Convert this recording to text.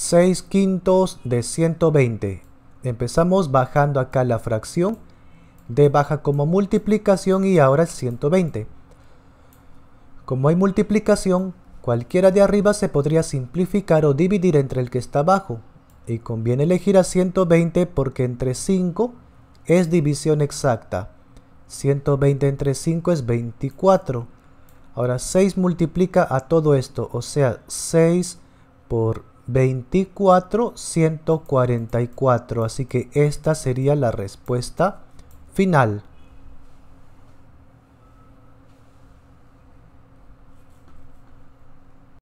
6 quintos de 120. Empezamos bajando acá la fracción. D baja como multiplicación y ahora es 120. Como hay multiplicación, cualquiera de arriba se podría simplificar o dividir entre el que está abajo. Y conviene elegir a 120 porque entre 5 es división exacta. 120 entre 5 es 24. Ahora 6 multiplica a todo esto, o sea, 6 por 24, 144. Así que esta sería la respuesta final.